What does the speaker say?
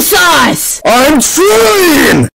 sauce! I'm trying!